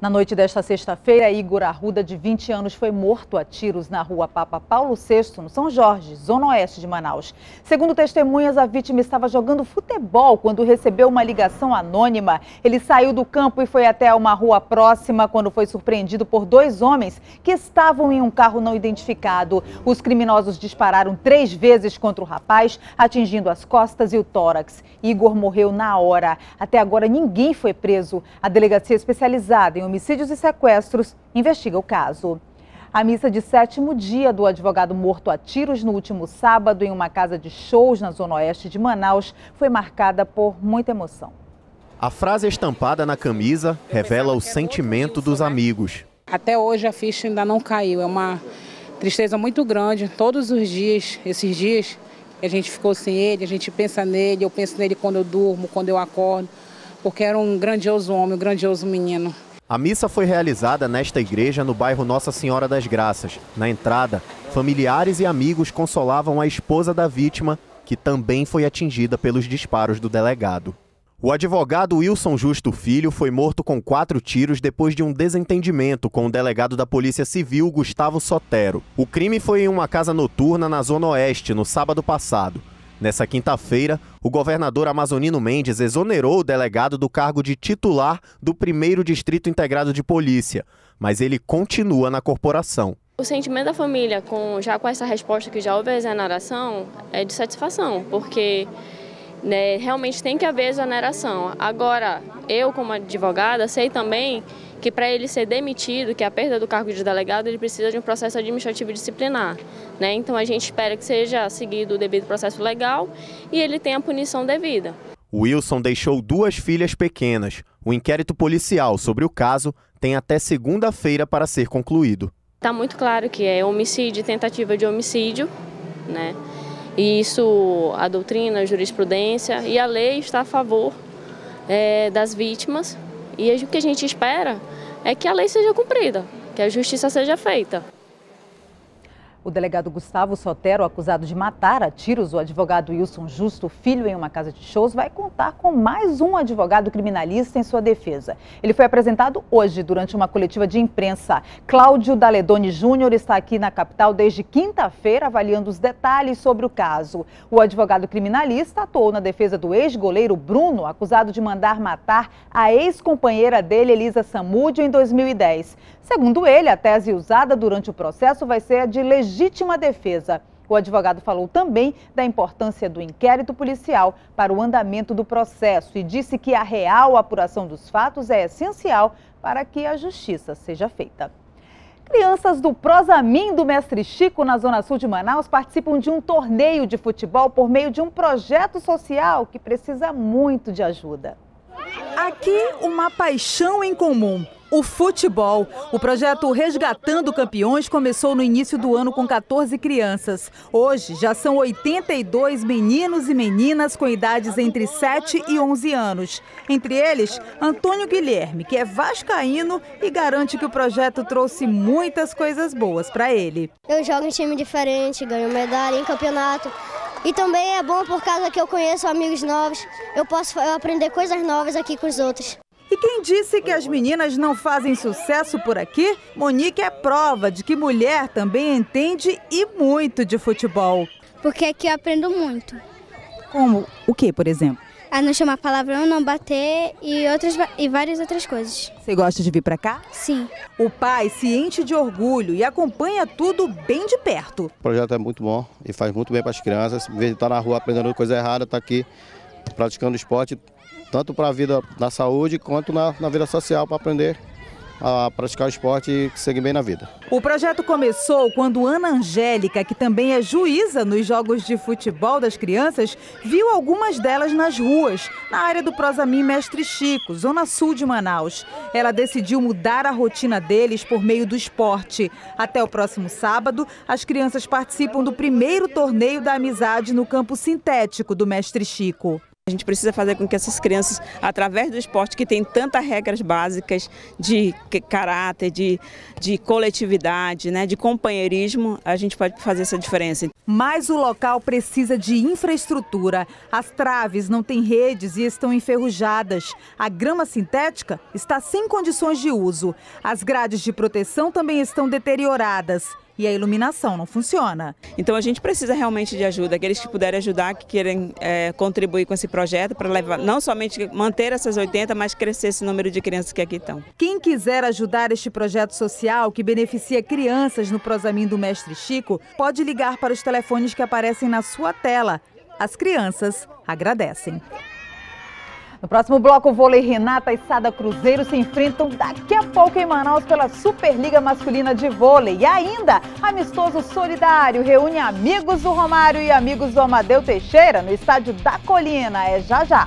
Na noite desta sexta-feira, Igor Arruda, de 20 anos, foi morto a tiros na rua Papa Paulo VI, no São Jorge, zona oeste de Manaus. Segundo testemunhas, a vítima estava jogando futebol quando recebeu uma ligação anônima. Ele saiu do campo e foi até uma rua próxima quando foi surpreendido por dois homens que estavam em um carro não identificado. Os criminosos dispararam três vezes contra o rapaz, atingindo as costas e o tórax. Igor morreu na hora. Até agora, ninguém foi preso. A delegacia especializada em homicídios e sequestros investiga o caso. A missa de sétimo dia do advogado morto a tiros no último sábado em uma casa de shows na zona oeste de Manaus foi marcada por muita emoção. A frase estampada na camisa revela o sentimento dos amigos. Até hoje a ficha ainda não caiu, é uma tristeza muito grande. Todos os dias, esses dias, a gente ficou sem ele, a gente pensa nele, eu penso nele quando eu durmo, quando eu acordo, porque era um grandioso homem, um grandioso menino. A missa foi realizada nesta igreja no bairro Nossa Senhora das Graças. Na entrada, familiares e amigos consolavam a esposa da vítima, que também foi atingida pelos disparos do delegado. O advogado Wilson Justo Filho foi morto com quatro tiros depois de um desentendimento com o delegado da Polícia Civil, Gustavo Sotero. O crime foi em uma casa noturna na Zona Oeste, no sábado passado. Nessa quinta-feira, o governador Amazonino Mendes exonerou o delegado do cargo de titular do primeiro Distrito Integrado de Polícia, mas ele continua na corporação. O sentimento da família, com, já com essa resposta que já houve a exoneração, é de satisfação, porque né, realmente tem que haver exoneração. Agora, eu como advogada sei também que para ele ser demitido, que é a perda do cargo de delegado, ele precisa de um processo administrativo disciplinar. Né? Então a gente espera que seja seguido o devido processo legal e ele tenha a punição devida. Wilson deixou duas filhas pequenas. O inquérito policial sobre o caso tem até segunda-feira para ser concluído. Está muito claro que é homicídio e tentativa de homicídio, né? E isso, a doutrina, a jurisprudência e a lei está a favor é, das vítimas, e o que a gente espera é que a lei seja cumprida, que a justiça seja feita. O delegado Gustavo Sotero, acusado de matar a tiros o advogado Wilson Justo Filho em uma casa de shows, vai contar com mais um advogado criminalista em sua defesa. Ele foi apresentado hoje durante uma coletiva de imprensa. Cláudio Daledoni Júnior está aqui na capital desde quinta-feira avaliando os detalhes sobre o caso. O advogado criminalista atuou na defesa do ex-goleiro Bruno, acusado de mandar matar a ex-companheira dele, Elisa Samúdio, em 2010. Segundo ele, a tese usada durante o processo vai ser a de legítima defesa. O advogado falou também da importância do inquérito policial para o andamento do processo e disse que a real apuração dos fatos é essencial para que a justiça seja feita. Crianças do Prosamin do Mestre Chico, na Zona Sul de Manaus, participam de um torneio de futebol por meio de um projeto social que precisa muito de ajuda. Aqui, uma paixão em comum o futebol. O projeto Resgatando Campeões começou no início do ano com 14 crianças. Hoje já são 82 meninos e meninas com idades entre 7 e 11 anos. Entre eles, Antônio Guilherme, que é vascaíno e garante que o projeto trouxe muitas coisas boas para ele. Eu jogo em time diferente, ganho medalha em campeonato. E também é bom por causa que eu conheço amigos novos, eu posso aprender coisas novas aqui com os outros. E quem disse que as meninas não fazem sucesso por aqui? Monique é prova de que mulher também entende e muito de futebol. Porque aqui eu aprendo muito. Como o que, por exemplo? A não chamar palavrão, não bater e, outras, e várias outras coisas. Você gosta de vir para cá? Sim. O pai se enche de orgulho e acompanha tudo bem de perto. O projeto é muito bom e faz muito bem para as crianças. Em vez de estar na rua aprendendo coisa errada, está aqui praticando esporte tanto para a vida da saúde quanto na, na vida social para aprender a praticar esporte e seguir bem na vida. O projeto começou quando Ana Angélica, que também é juíza nos jogos de futebol das crianças, viu algumas delas nas ruas, na área do Prosamin Mestre Chico, zona sul de Manaus. Ela decidiu mudar a rotina deles por meio do esporte. Até o próximo sábado, as crianças participam do primeiro torneio da amizade no campo sintético do Mestre Chico. A gente precisa fazer com que essas crianças, através do esporte que tem tantas regras básicas de caráter, de, de coletividade, né, de companheirismo, a gente pode fazer essa diferença. Mas o local precisa de infraestrutura. As traves não têm redes e estão enferrujadas. A grama sintética está sem condições de uso. As grades de proteção também estão deterioradas e a iluminação não funciona. Então a gente precisa realmente de ajuda, aqueles que puderem ajudar, que querem é, contribuir com esse projeto para levar, não somente manter essas 80, mas crescer esse número de crianças que aqui estão. Quem quiser ajudar este projeto social que beneficia crianças no Prosamin do Mestre Chico, pode ligar para os telefones que aparecem na sua tela. As crianças agradecem. No próximo bloco, o vôlei Renata e Sada Cruzeiro se enfrentam daqui a pouco em Manaus pela Superliga Masculina de Vôlei. E ainda, amistoso solidário reúne amigos do Romário e amigos do Amadeu Teixeira no estádio da Colina. É já já.